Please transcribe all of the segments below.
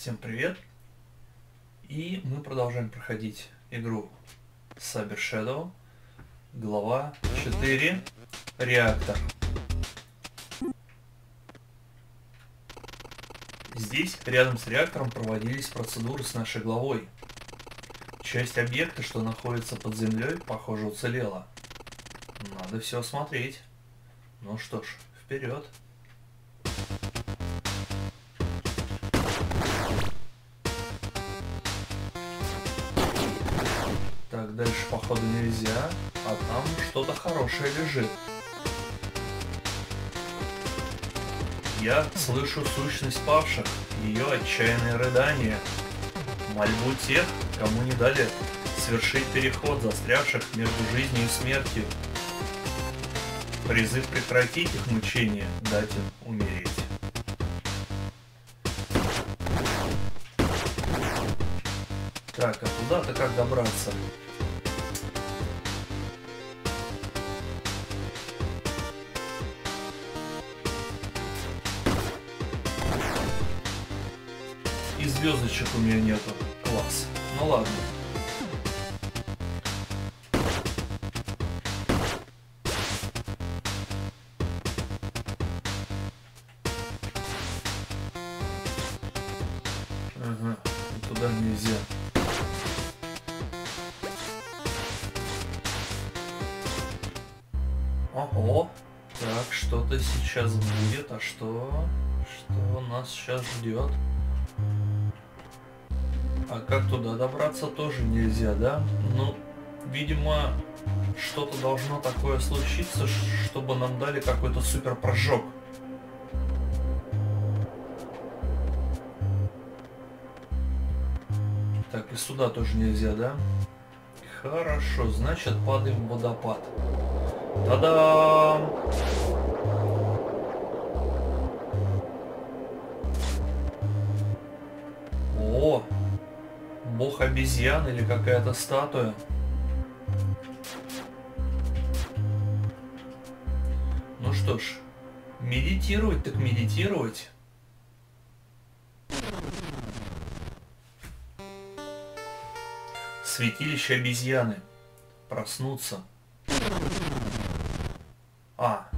Всем привет! И мы продолжаем проходить игру Cyber Shadow, глава 4, реактор. Здесь, рядом с реактором, проводились процедуры с нашей главой. Часть объекта, что находится под землей, похоже, уцелела. Надо все осмотреть. Ну что ж, вперед! Так, походу нельзя, а там что-то хорошее лежит. Я слышу сущность павших, ее отчаянные рыдания, мольбу тех, кому не дали совершить переход застрявших между жизнью и смертью. Призыв прекратить их мучения, дать им умереть. Так, а туда-то как добраться? Звездочек у меня нету. Класс. Ну ладно. Ага, туда нельзя. Ого, так, что-то сейчас будет, а что? Что нас сейчас ждет? А как туда добраться тоже нельзя, да? Ну, видимо, что-то должно такое случиться, чтобы нам дали какой-то супер прожог. Так, и сюда тоже нельзя, да? Хорошо, значит падаем в водопад. Та-дам! Бог обезьян или какая-то статуя. Ну что ж, медитировать так медитировать. Святилище обезьяны. Проснуться. А.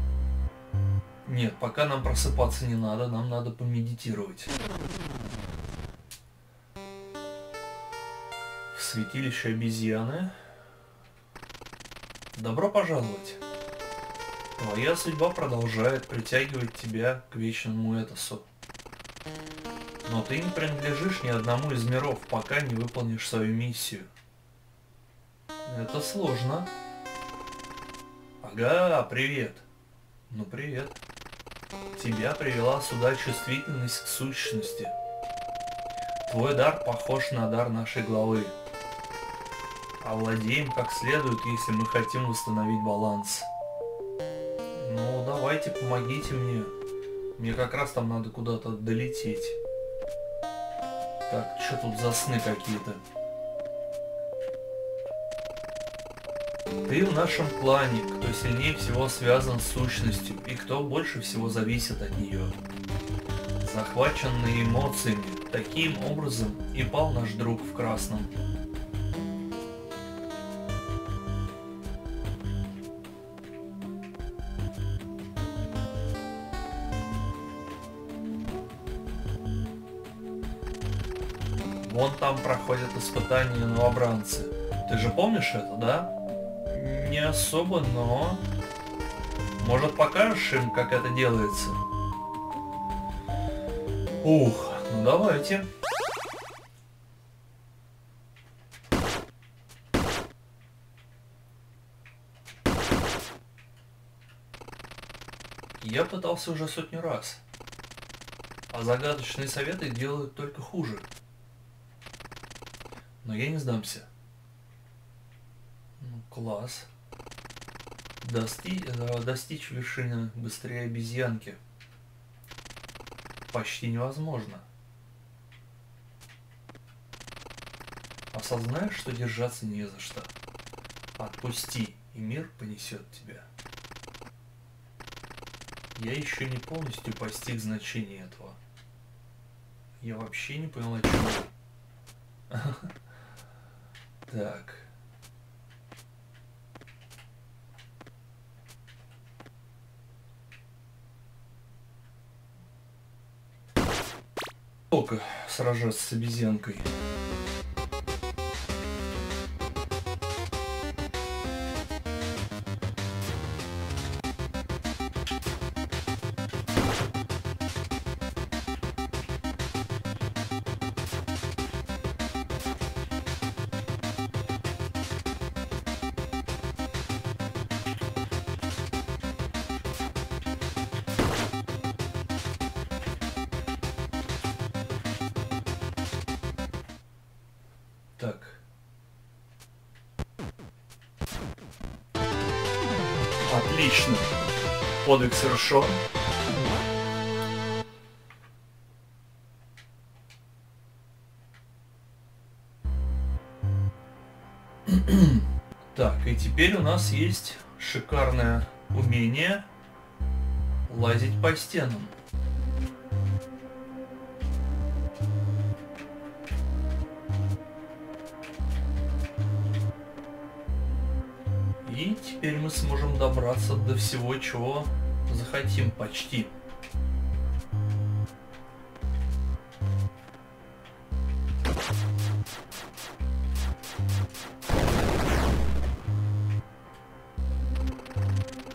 Нет, пока нам просыпаться не надо, нам надо помедитировать. Святилище обезьяны. Добро пожаловать. Твоя судьба продолжает притягивать тебя к вечному этосу. Но ты не принадлежишь ни одному из миров, пока не выполнишь свою миссию. Это сложно. Ага, привет. Ну привет. Тебя привела сюда чувствительность к сущности. Твой дар похож на дар нашей главы. Овладеем как следует, если мы хотим восстановить баланс. Ну, давайте, помогите мне. Мне как раз там надо куда-то долететь. Так, что тут за сны какие-то? Ты в нашем клане, кто сильнее всего связан с сущностью и кто больше всего зависит от нее. Захваченный эмоциями, таким образом и пал наш друг в красном. Проходят испытания новобранцы. Ты же помнишь это, да? Не особо, но... Может покажешь им, как это делается? Ух, ну давайте. Я пытался уже сотню раз. А загадочные советы делают только хуже. Но я не сдамся. Ну, класс. Дости, э, достичь вершины быстрее обезьянки. Почти невозможно. Осознаешь, что держаться не за что. Отпусти, и мир понесет тебя. Я еще не полностью постиг значение этого. Я вообще не понял, о чем. Так. Только сражаться с обезьянкой. Так. Отлично. Подвиг совершен. Так, и теперь у нас есть шикарное умение лазить по стенам. До всего, чего захотим почти.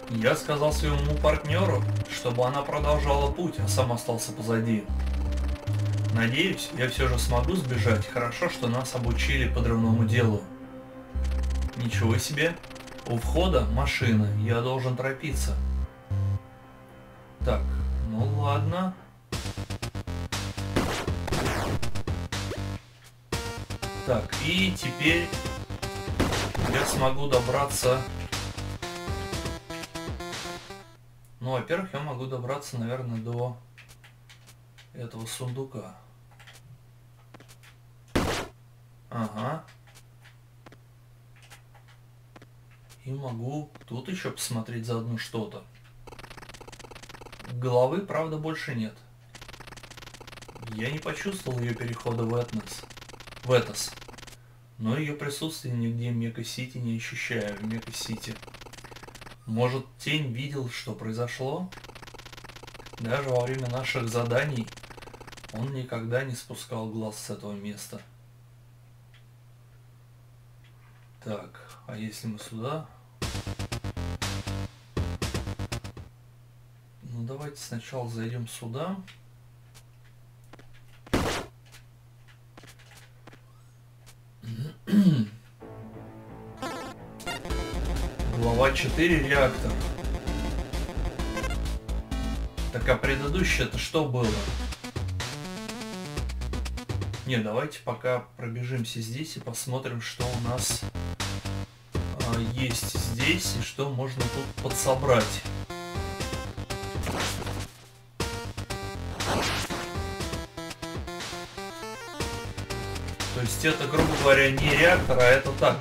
Я сказал своему партнеру, чтобы она продолжала путь, а сам остался позади. Надеюсь, я все же смогу сбежать. Хорошо, что нас обучили подрывному делу. Ничего себе. У входа машина. Я должен торопиться. Так, ну ладно. Так, и теперь я смогу добраться... Ну, во-первых, я могу добраться, наверное, до этого сундука. Ага. И могу тут еще посмотреть заодно что-то. Головы, правда, больше нет. Я не почувствовал ее перехода в Этнос. В Этос. Но ее присутствие нигде в Мега-Сити не ощущаю. В Мега-Сити. Может, Тень видел, что произошло? Даже во время наших заданий он никогда не спускал глаз с этого места. Так, а если мы сюда? Давайте сначала зайдем сюда. Глава 4 реактор. Так а предыдущее это что было? Не, давайте пока пробежимся здесь и посмотрим, что у нас а, есть здесь и что можно тут подсобрать. Это, грубо говоря, не реактор, а это так.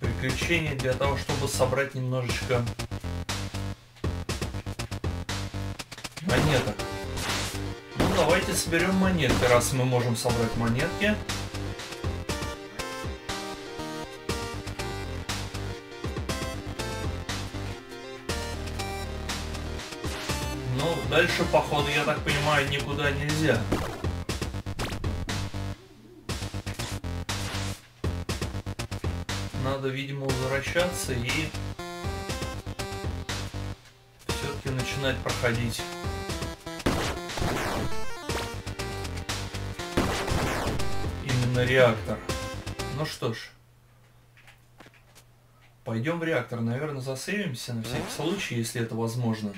Приключения для того, чтобы собрать немножечко монеток. Ну давайте соберем монетки, раз мы можем собрать монетки. Ну, дальше, походу, я так понимаю, никуда нельзя. Надо, видимо, возвращаться и все-таки начинать проходить. Именно реактор. Ну что ж. Пойдем в реактор. Наверное, засейвимся на всякий случай, если это возможно.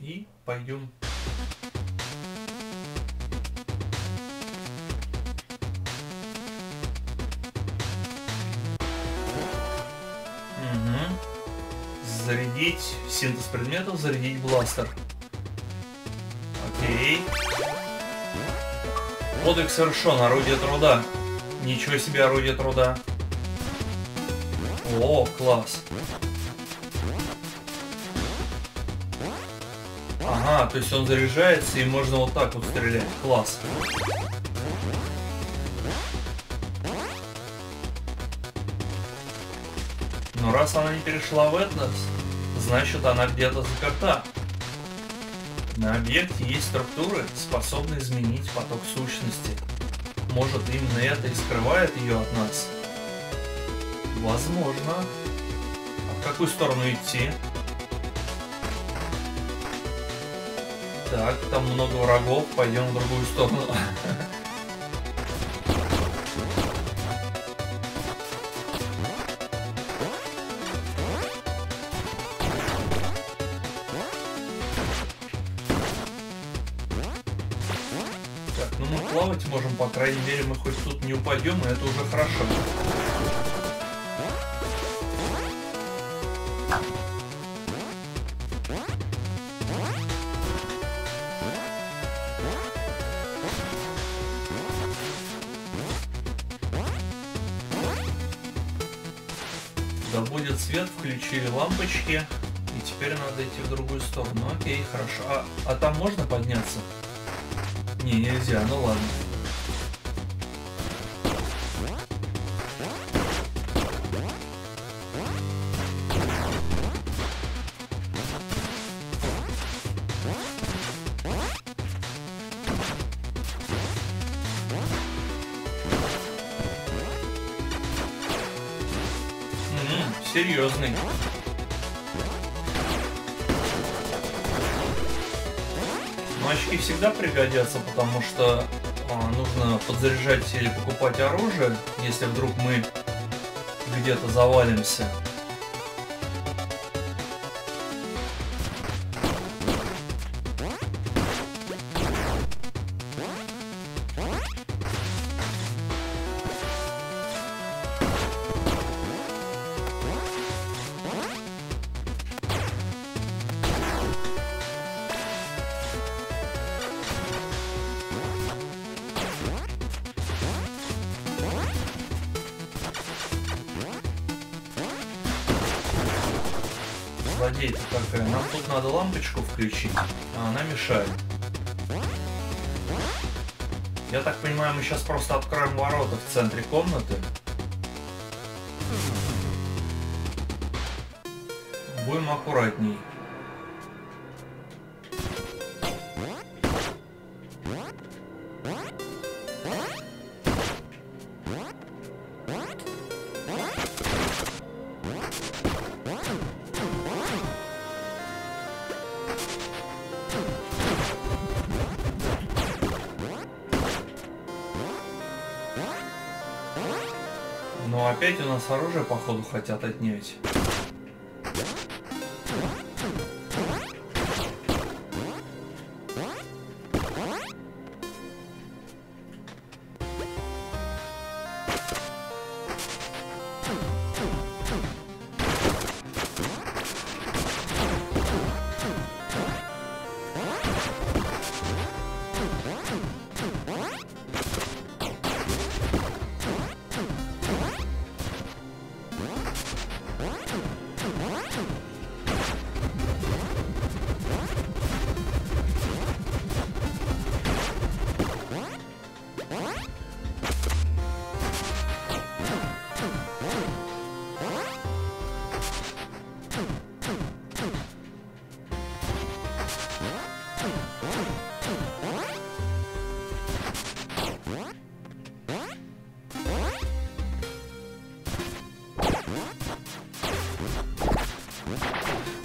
И пойдем. Угу. Зарядить синтез предметов, зарядить бластер. Окей. Подвиг совершен, орудие труда. Ничего себе орудие труда. О, класс. То есть он заряжается и можно вот так вот стрелять. Класс. Но раз она не перешла в Этнос, значит она где-то заперта. На объекте есть структуры, способные изменить поток сущности. Может, именно это и скрывает ее от нас? Возможно. А в какую сторону идти? Так, там много врагов, пойдем в другую сторону. Так, ну мы плавать можем, по крайней мере, мы хоть тут не упадем, и это уже хорошо. Включили лампочки. И теперь надо идти в другую сторону. Окей, хорошо. А, а там можно подняться? Не, нельзя, ну ладно. Серьезный. Но очки всегда пригодятся, потому что а, нужно подзаряжать или покупать оружие, если вдруг мы где-то завалимся. Злодейка какая. Нам тут надо лампочку включить, а она мешает. Я так понимаю, мы сейчас просто откроем ворота в центре комнаты. Будем аккуратней. Нас оружие, походу, хотят отнять.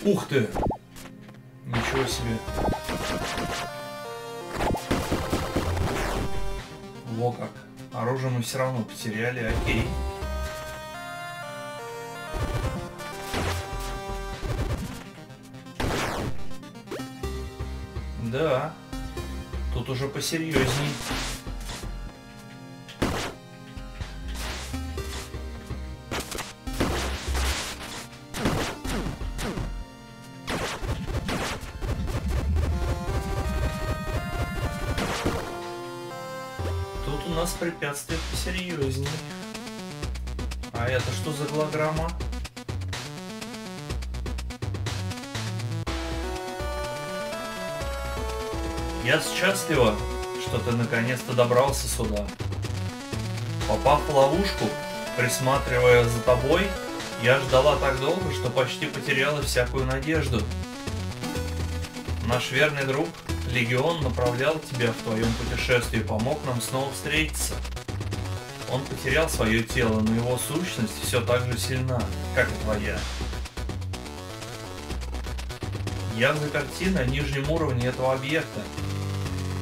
Ух ты! Ничего себе. Во как. Оружие мы все равно потеряли, окей. Да. Тут уже посерьезней. Препятствие посерьезнее. А это что за голограмма? Я счастлива, что ты наконец-то добрался сюда. Попав в ловушку, присматривая за тобой, я ждала так долго, что почти потеряла всякую надежду. Наш верный друг Легион направлял тебя в твоем путешествии, помог нам снова встретиться. Он потерял свое тело, но его сущность все так же сильна, как и твоя. Я в заперти на нижнем уровне этого объекта.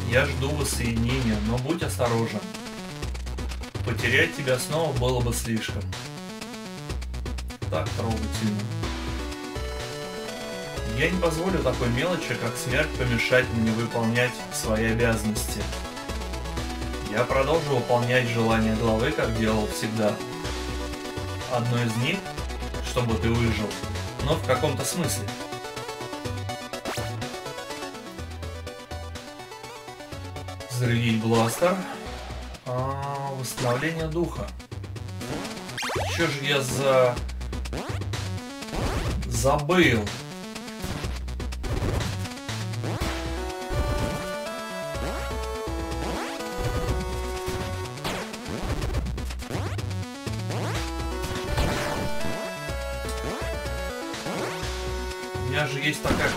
Я жду воссоединения, но будь осторожен. Потерять тебя снова было бы слишком. Так трогательно. Я не позволю такой мелочи, как смерть, помешать мне выполнять свои обязанности. Я продолжу выполнять желания главы, как делал всегда. Одно из них, чтобы ты выжил, но в каком-то смысле. Взрывить бластер. А, восстановление духа. Что же я за... Забыл.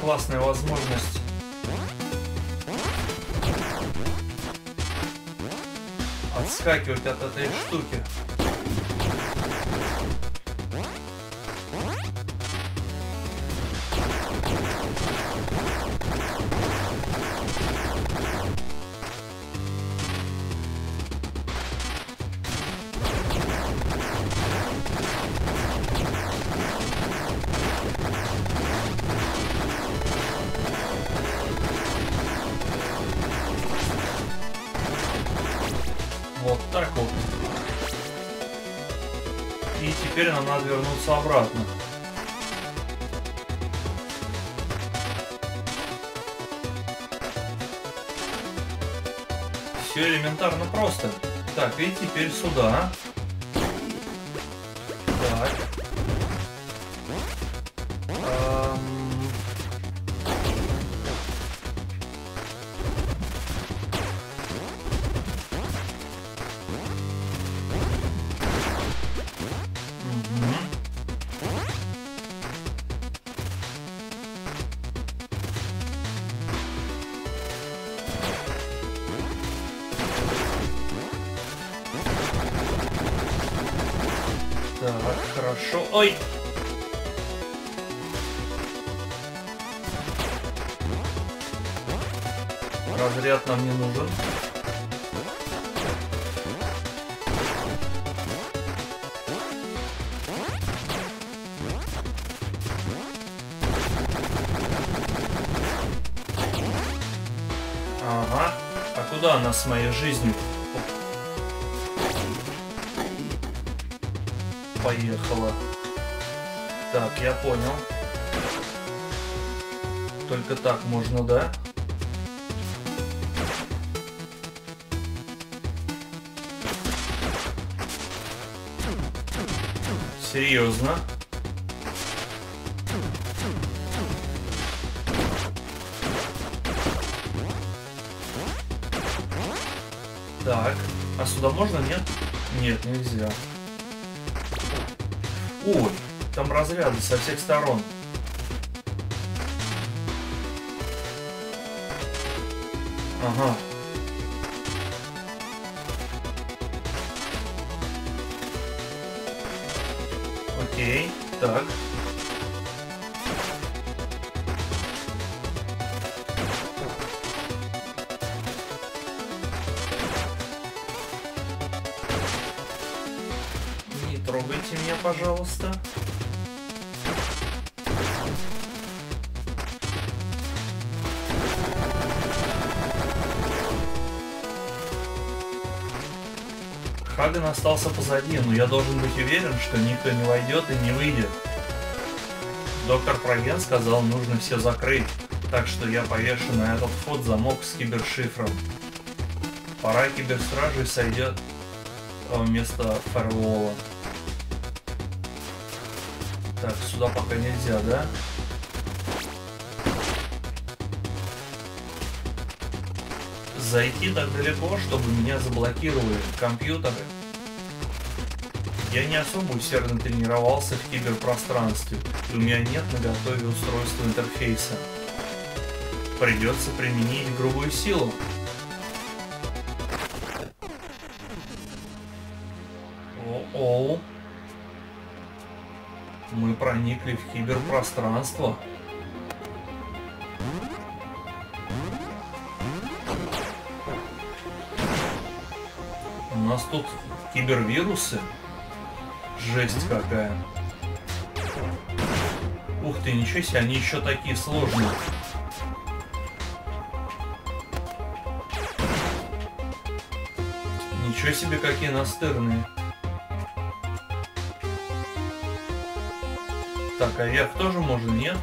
Классная возможность отскакивать от этой штуки. Надо хорошо. Ой! Разряд нам не нужен. Ага. А куда она с моей жизнью? Поехала. Так, я понял. Только так можно, да? Серьезно? Так, а сюда можно, нет? Нет, нельзя. Ой, там разряды со всех сторон. Ага. Хаген остался позади, но я должен быть уверен, что никто не войдет и не выйдет. Доктор Проген сказал, нужно все закрыть, так что я повешу на этот вход замок с кибершифром. Пора киберстражей сойдет а, вместо фаервола. Так, сюда пока нельзя, да? Зайти так далеко, чтобы меня заблокировали компьютеры. Я не особо усердно тренировался в киберпространстве, и у меня нет на готове устройства интерфейса. Придется применить грубую силу. Проникли в киберпространство. У нас тут кибервирусы. Жесть какая. Ух ты, ничего себе, они еще такие сложные. Ничего себе, какие настырные. Так, а вверх тоже можно, нет?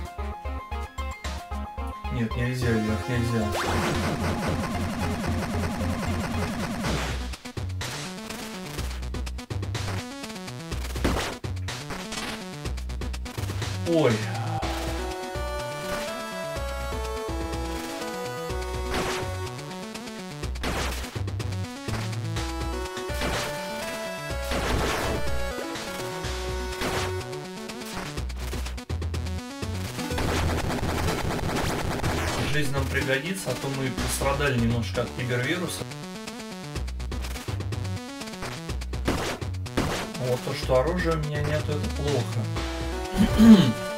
Нет, нельзя, вверх нельзя. Ой. Нам пригодится, а то мы пострадали немножко от кибервируса. Вот то, что оружия у меня нету, это плохо.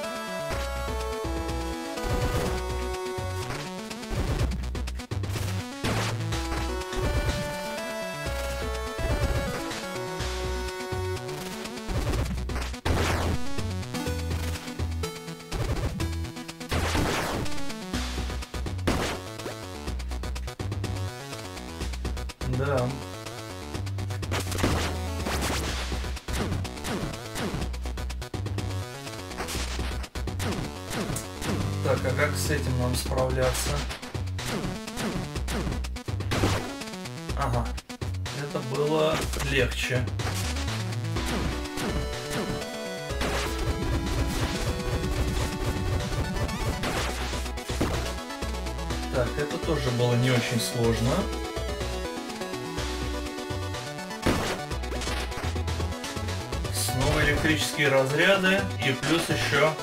электрические разряды и плюс еще...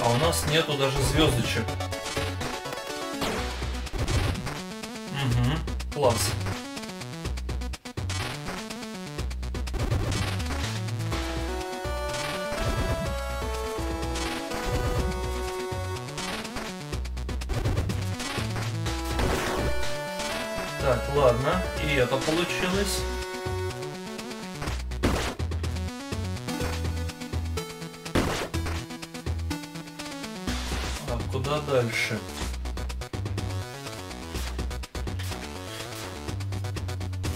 А у нас нету даже звездочек. Угу, класс. Так, ладно, и это получилось. Куда дальше?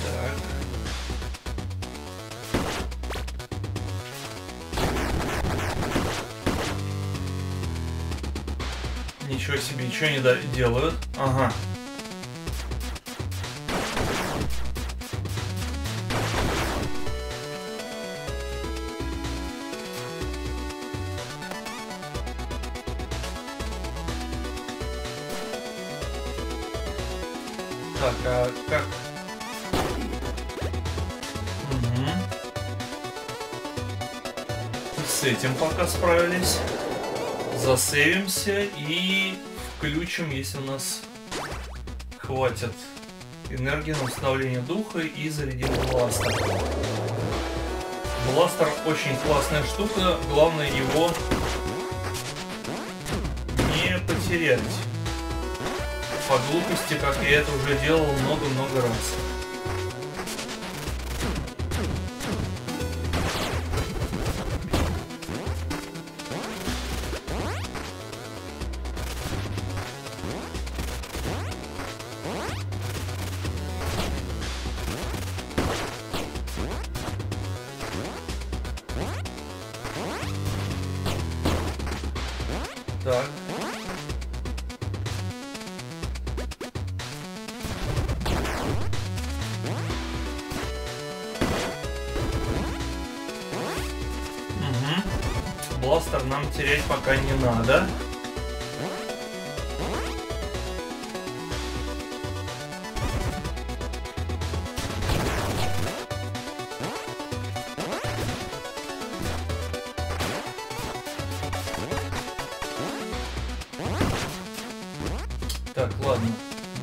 Так. Ничего себе, ничего не делают. Ага. Пока справились. Засейвимся и включим, если у нас хватит энергии на восстановление духа и зарядим бластер. Бластер очень классная штука, главное его не потерять по глупости, как я это уже делал много-много раз. Бластер нам терять пока не надо. Так, ладно.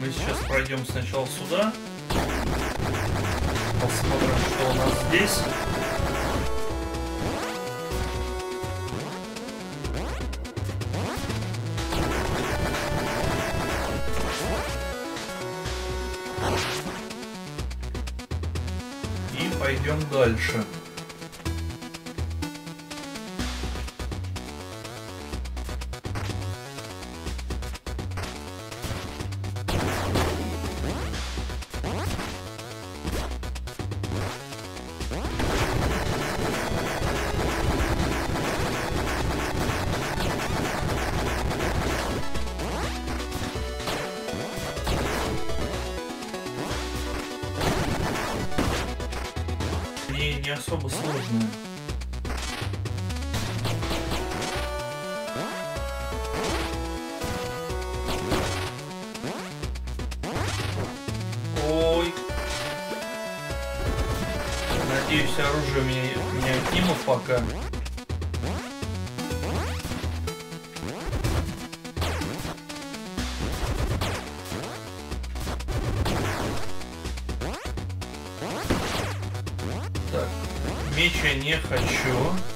Мы сейчас пройдем сначала сюда. Посмотрим, что у нас здесь. Дальше. Меч я не хочу.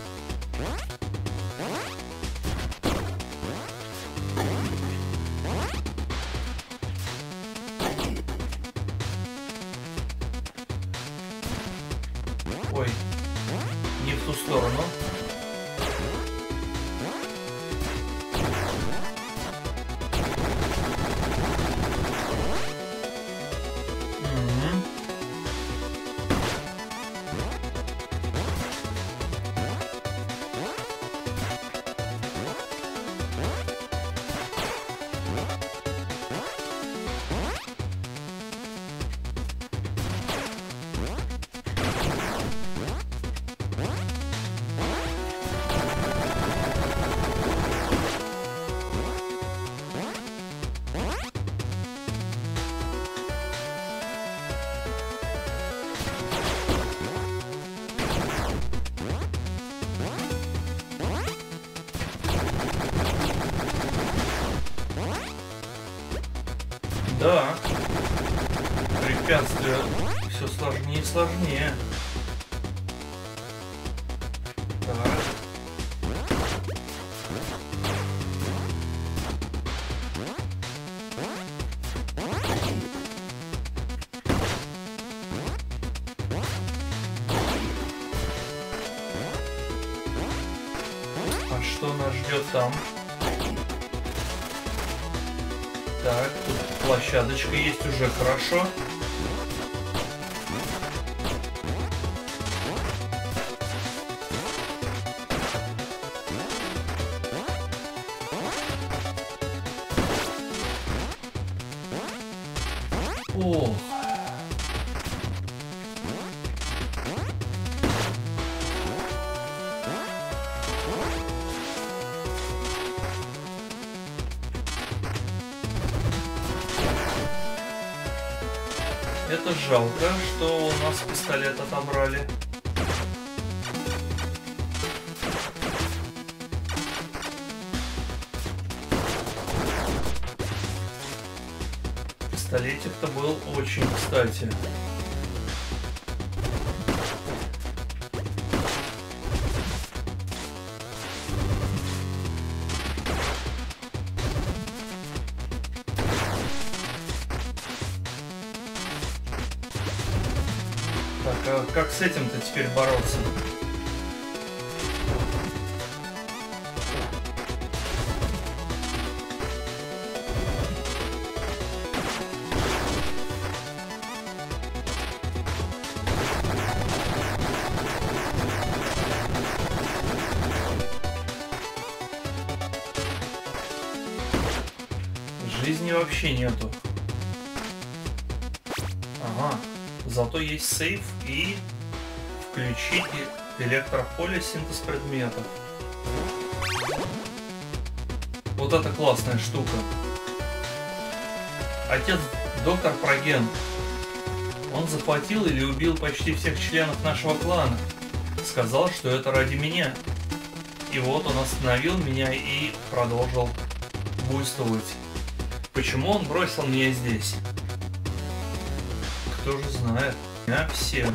Уже хорошо. О, жалко, что у нас пистолет отобрали. Пистолетик-то был очень кстати. С этим-то теперь бороться? Жизни вообще нету. Ага. Зато есть сейф и включить электрополе синтез предметов. Вот это классная штука. Отец доктор Проген. Он захватил или убил почти всех членов нашего клана. Сказал, что это ради меня. И вот он остановил меня и продолжил буйствовать. Почему он бросил меня здесь? Кто же знает? Я все.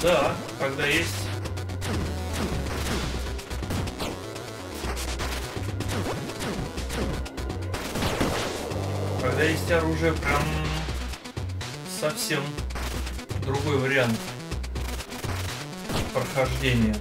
Да, когда есть когда есть оружие, прям совсем другой вариант прохождения.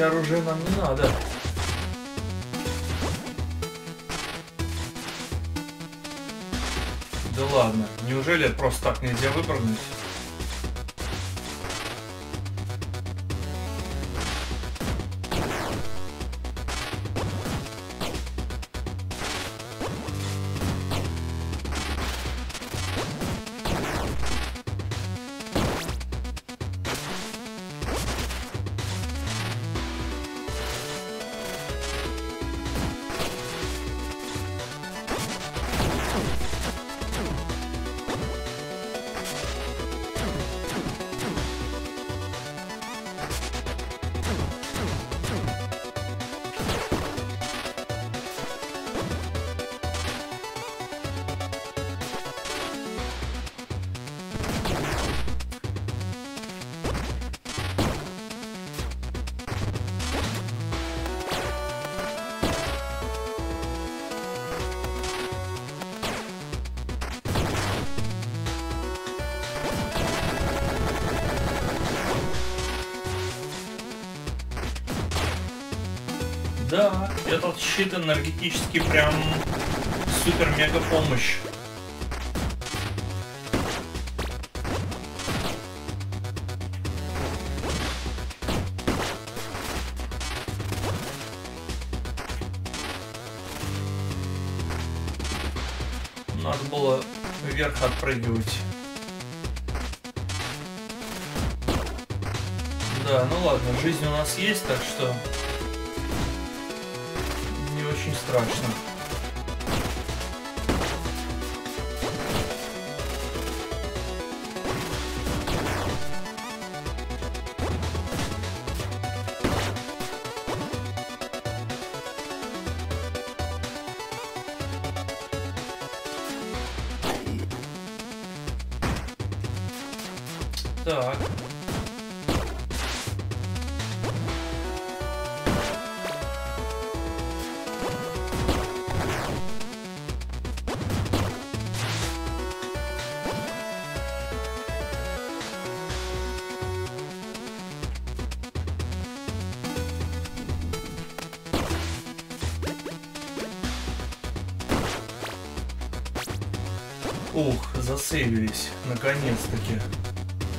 Терять оружие нам не надо. Да ладно, неужели просто так нельзя выпрыгнуть? Щит энергетически прям супер-мега помощь. Надо было вверх отпрыгивать. Да, ну ладно, жизнь у нас есть, так что страшно. Ух, засейвились, наконец-таки.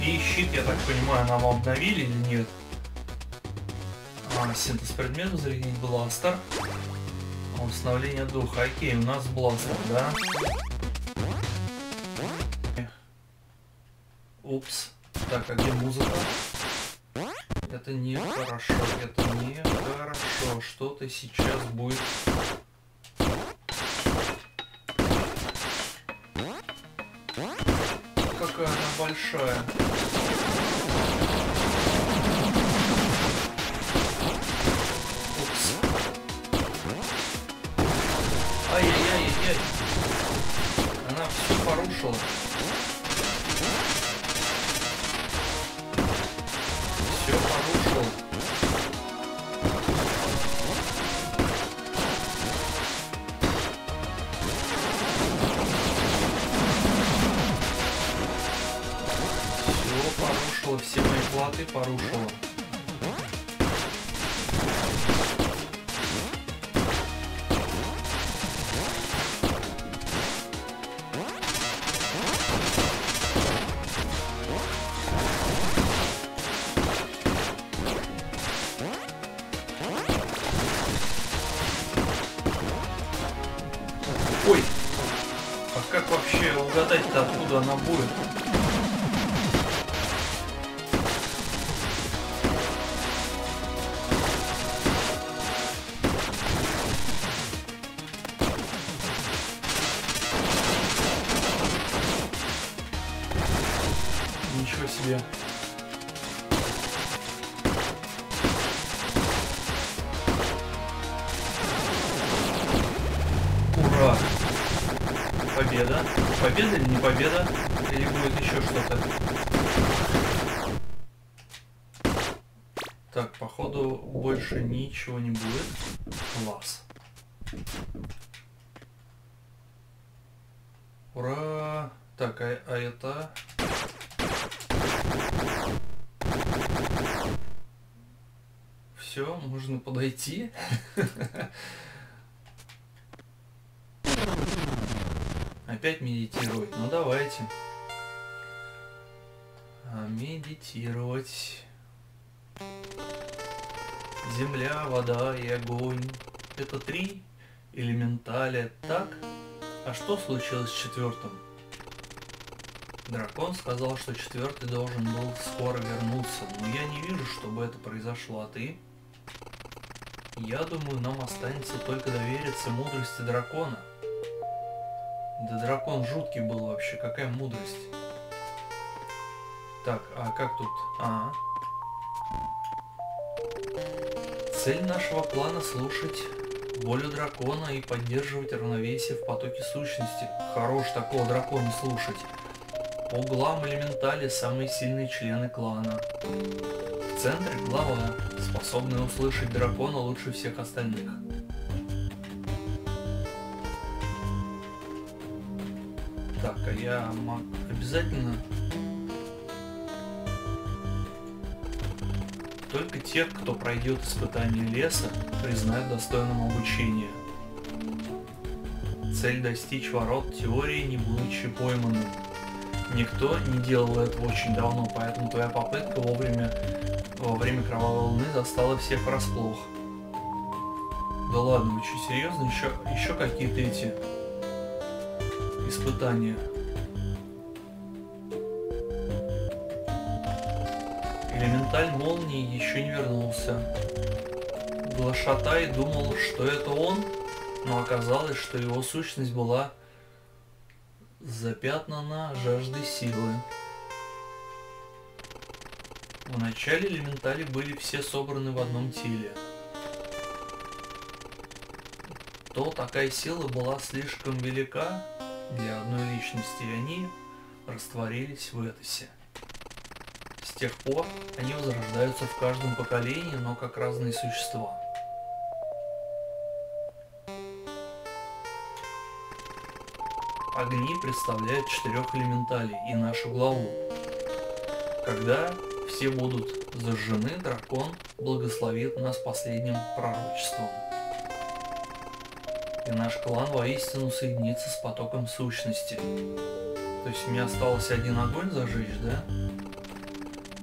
И щит, я так понимаю, нам обновили или нет? А, синтез предметов, зарядить бластер. Установление духа. Окей, у нас бластер, да? Упс. Так, а где музыка? Это не хорошо, это не хорошо. Что-то сейчас будет она откуда она будет? Ничего себе. Победа. Или не победа? Или будет еще что-то? Так, походу больше ничего не будет. Класс. Ура! Так, а, а это... Все, можно подойти. Опять медитировать. Ну давайте. А, медитировать. Земля, вода и огонь. Это три элементаля. Так? А что случилось с четвертым? Дракон сказал, что четвертый должен был скоро вернуться, но я не вижу, чтобы это произошло, а ты? Я думаю, нам останется только довериться мудрости дракона. Да дракон жуткий был вообще, какая мудрость. Так, а как тут? А. Цель нашего плана слушать волю дракона и поддерживать равновесие в потоке сущности. Хорош такого дракона слушать. По углам элементали самые сильные члены клана. В центре глава, способный услышать дракона лучше всех остальных. Так, а я обязательно... Только тех, кто пройдет испытание леса, признают достойным обучения. Цель достичь ворот теории, не будучи пойманным. Никто не делал этого очень давно, поэтому твоя попытка вовремя, во время кровавой волны застала всех врасплох. Да ладно, вы что, серьезно? Еще, еще какие-то эти испытания. Элементаль молнии еще не вернулся. Глашатай думал, что это он, но оказалось, что его сущность была запятнана жаждой силы. Вначале элементали были все собраны в одном теле. То такая сила была слишком велика для одной личности, они растворились в Этосе. тех пор они возрождаются в каждом поколении, но как разные существа. Огни представляют четырех элементалей и нашу главу. Когда все будут зажжены, дракон благословит нас последним пророчеством. И наш клан воистину соединится с потоком сущности. То есть мне осталось один огонь зажечь, да?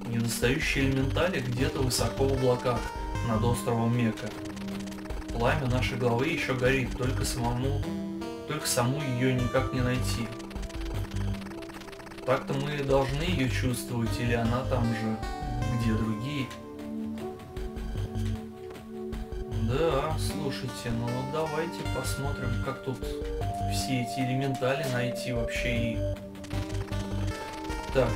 Недостающие элементали где-то высоко в облаках, над островом Мека. Пламя нашей главы еще горит, только самому, только саму ее никак не найти. Так-то мы должны ее чувствовать, или она там же, где другие. Да, слушайте, ну давайте посмотрим, как тут все эти элементали найти вообще и... Так.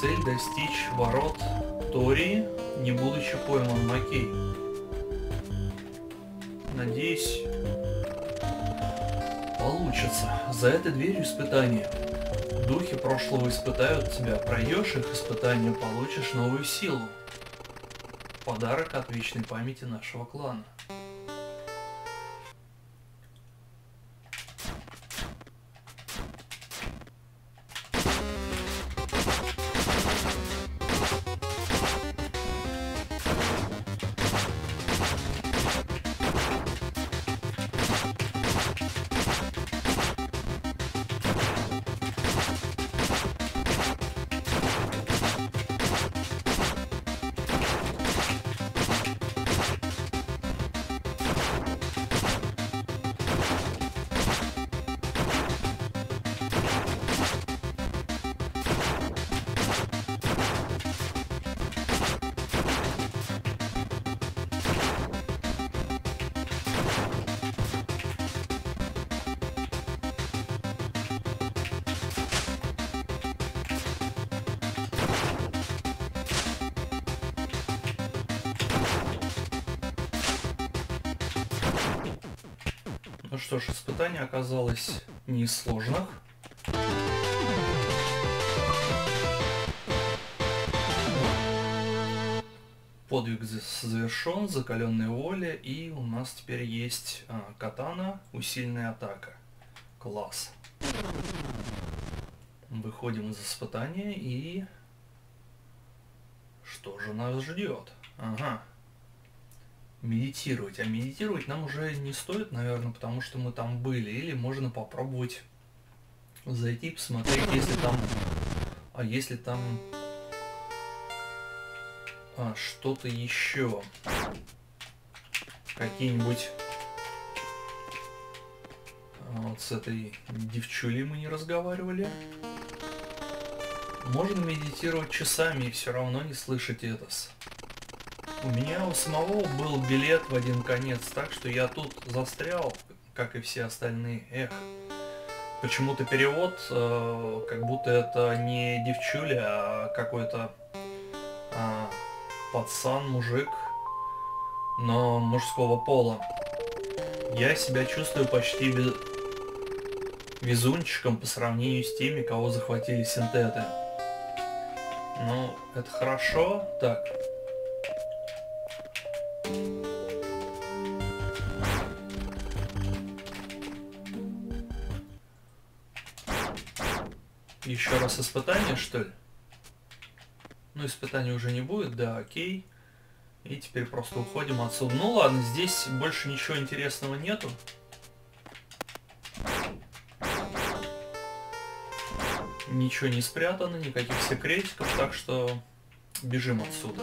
Цель достичь ворот Тории, не будучи пойман Макей. Надеюсь, получится. За этой дверью испытания. Духи прошлого испытают тебя. Пройдешь их испытания, получишь новую силу. Подарок от вечной памяти нашего клана. Испытание оказалось не из сложных. Подвиг завершен, закаленная воля, и у нас теперь есть а, катана, усиленная атака. Класс. Выходим из испытания и... Что же нас ждет? Ага медитировать. А медитировать нам уже не стоит, наверное, потому что мы там были. Или можно попробовать зайти, посмотреть, если там... А если там... А, что-то еще. Какие-нибудь... А, вот с этой девчулей мы не разговаривали. Можно медитировать часами и все равно не слышать это. У меня у самого был билет в один конец, так что я тут застрял, как и все остальные. Эх, почему-то перевод, э, как будто это не девчуля, а какой-то э, пацан, мужик, но мужского пола. Я себя чувствую почти без... везунчиком по сравнению с теми, кого захватили синтеты. Ну, это хорошо. Так, Еще раз испытание, что ли? Ну, испытания уже не будет, да, окей. И теперь просто уходим отсюда. Ну ладно, здесь больше ничего интересного нету. Ничего не спрятано, никаких секретиков, так что бежим отсюда.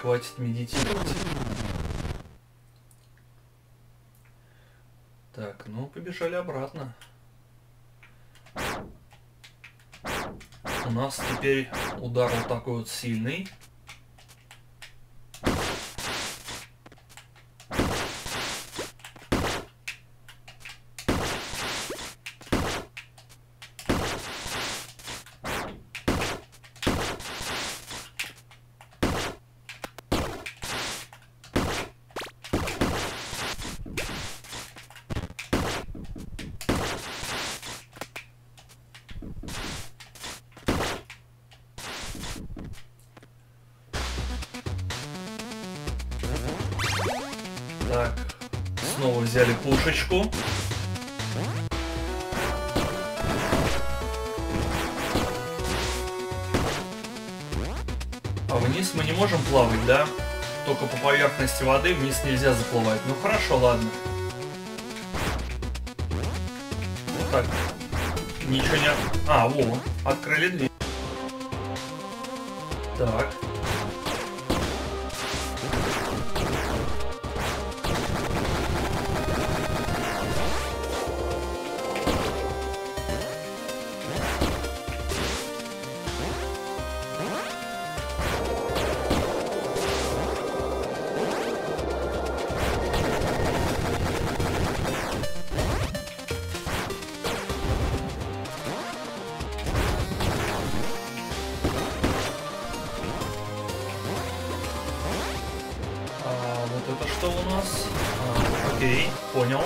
Хватит медитировать. Так, ну побежали обратно. У нас теперь удар вот такой вот сильный. Поверхности воды вниз нельзя заплывать. Ну хорошо, ладно. Вот так. Ничего не... А, во, открыли дверь. Нас? А, окей, понял.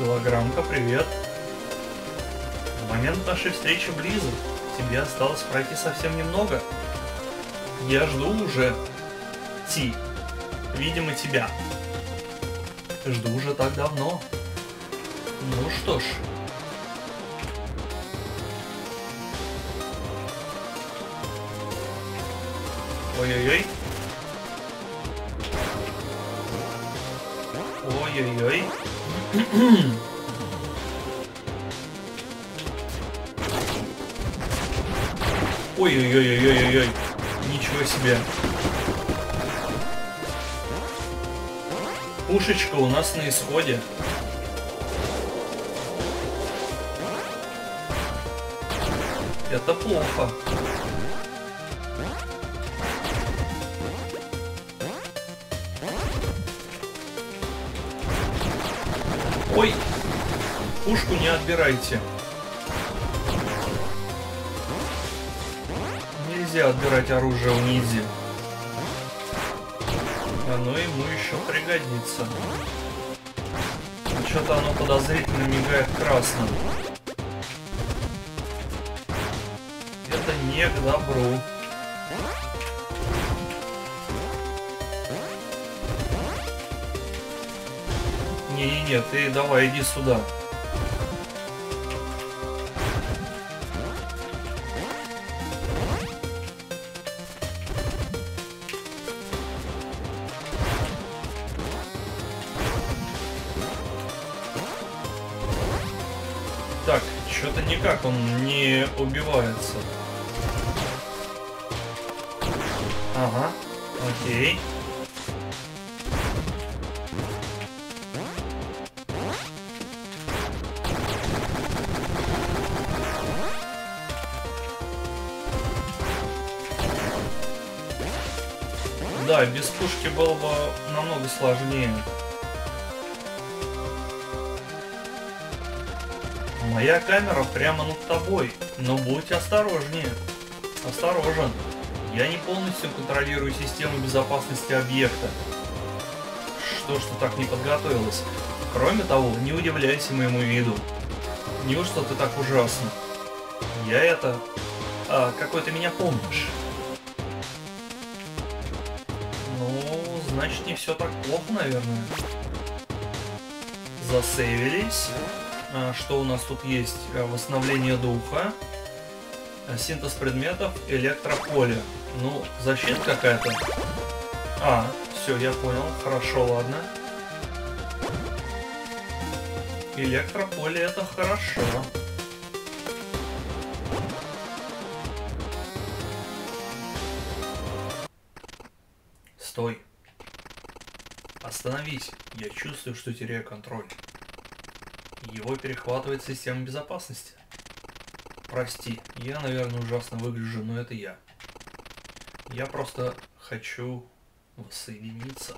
Голограммка, привет. Момент нашей встречи близок. Тебе осталось пройти совсем немного. Я жду уже. Ти. Видимо, тебя. Жду уже так давно. Ну что ж. Ой-ой-ой. Ой-ой-ой. Ой-ой-ой-ой-ой-ой. Ничего себе. Пушечка у нас на исходе. Это плохо. Ой! Пушку не отбирайте. Нельзя отбирать оружие у ниндзя. Оно ему еще пригодится. Что-то оно подозрительно мигает красным. Это не к добру. Не-не-не, ты давай иди сюда. Никак он не убивается. Ага, окей. Да, без пушки было бы намного сложнее. Моя камера прямо над тобой, но будь осторожнее. Осторожен. Я не полностью контролирую систему безопасности объекта. Что ж ты так не подготовилась? Кроме того, не удивляйся моему виду. Неужто ты так ужасно? Я это... А, какой ты меня помнишь? Ну, значит не все так плохо, наверное. Засейвились. А, Что у нас тут есть? А, Восстановление духа. а, Синтез предметов, электрополе. Ну, защита какая-то. А, все, я понял. Хорошо, ладно. Электрополе это хорошо. Стой. Остановись. Я чувствую, что теряю контроль. Его перехватывает система безопасности. Прости, я, наверное, ужасно выгляжу, но это я. Я просто хочу воссоединиться.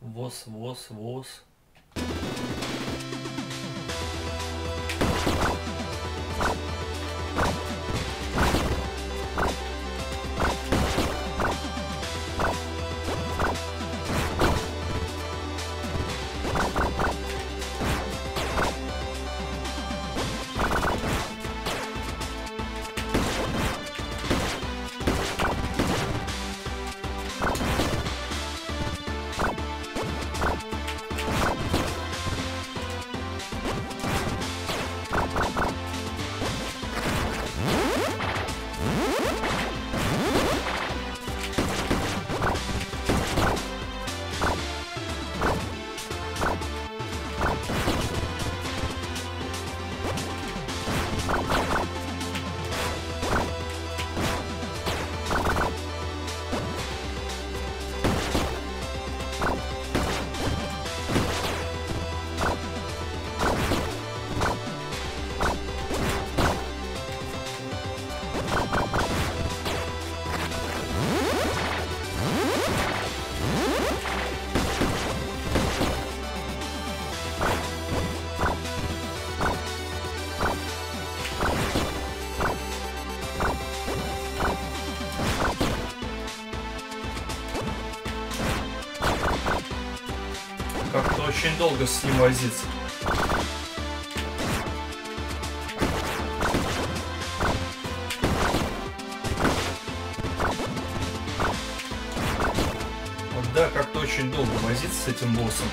Воз, воз, воз. Долго с ним возиться. Да, как-то очень долго возиться с этим боссом.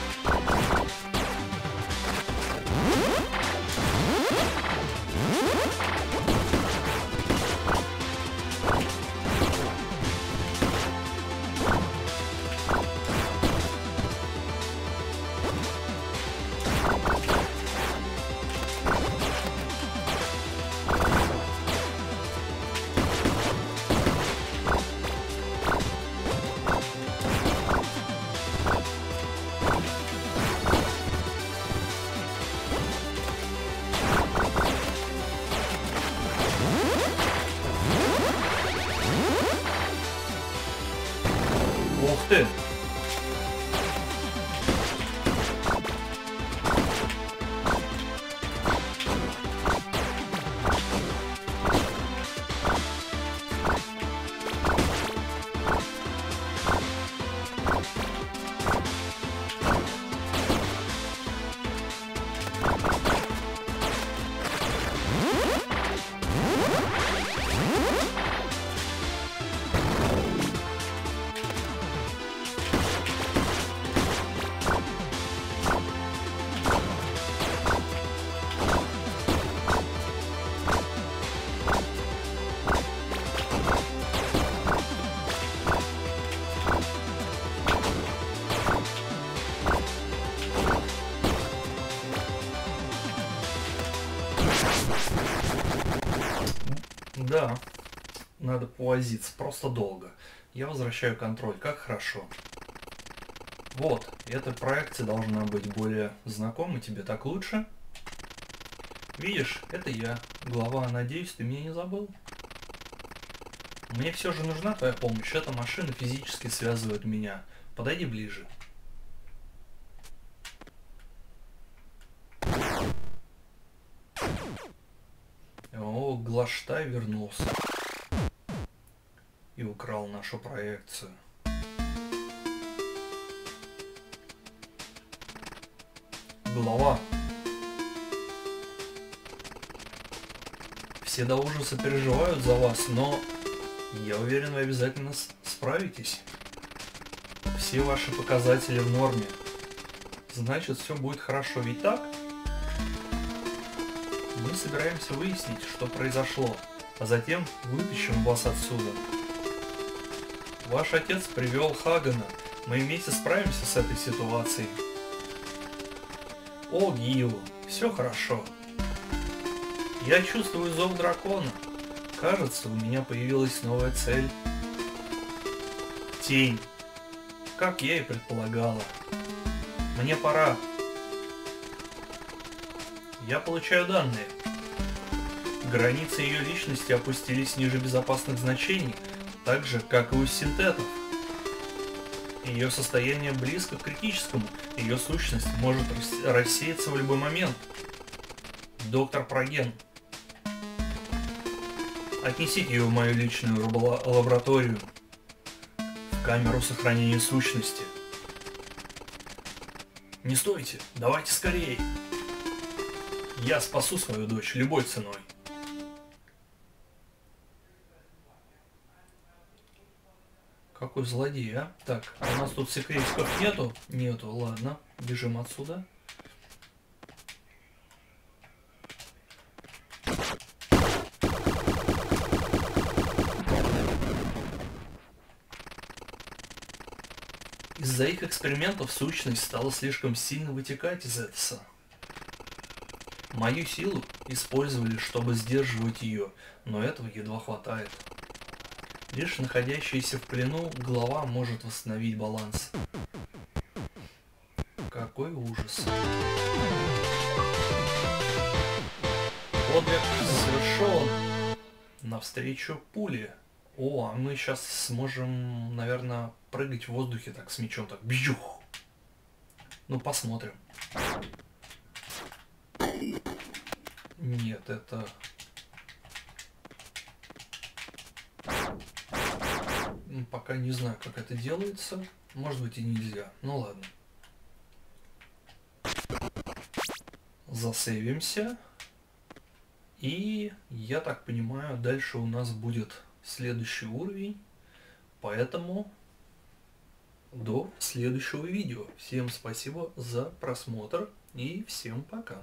Да, надо повозиться, просто долго. Я возвращаю контроль, как хорошо. Вот, эта проекция должна быть более знакома тебе, так лучше? Видишь, это я, глава, надеюсь, ты меня не забыл? Мне все же нужна твоя помощь, эта машина физически связывает меня. Подойди ближе. Глаштай вернулся и украл нашу проекцию. Глава. Все до ужаса переживают за вас, но я уверен, вы обязательно справитесь. Все ваши показатели в норме. Значит, все будет хорошо, ведь так? Мы собираемся выяснить, что произошло, а затем вытащим вас отсюда. Ваш отец привел Хагана. Мы вместе справимся с этой ситуацией. О, Гио, все хорошо. Я чувствую зов дракона. Кажется, у меня появилась новая цель. Тень. Как я и предполагала. Мне пора. Я получаю данные. Границы ее личности опустились ниже безопасных значений, так же, как и у синтетов. Ее состояние близко к критическому, ее сущность может рассеяться в любой момент. Доктор Проген. Отнесите ее в мою личную лабораторию, в камеру сохранения сущности. Не стойте, давайте скорее. Я спасу свою дочь любой ценой. Какой злодей, а? Так, у нас тут секретиков нету? Нету, ладно. Бежим отсюда. Из-за их экспериментов сущность стала слишком сильно вытекать из Эдиса. Мою силу использовали, чтобы сдерживать ее, но этого едва хватает. Лишь находящийся в плену глава может восстановить баланс. Какой ужас. Подвиг совершен. Навстречу пули. О, а мы сейчас сможем, наверное, прыгать в воздухе так с мечом, так бжух. Ну, посмотрим. Нет, это... Пока не знаю, как это делается. Может быть и нельзя. Ну ладно. засейвимся. И я так понимаю, дальше у нас будет следующий уровень. Поэтому до следующего видео. Всем спасибо за просмотр и всем пока.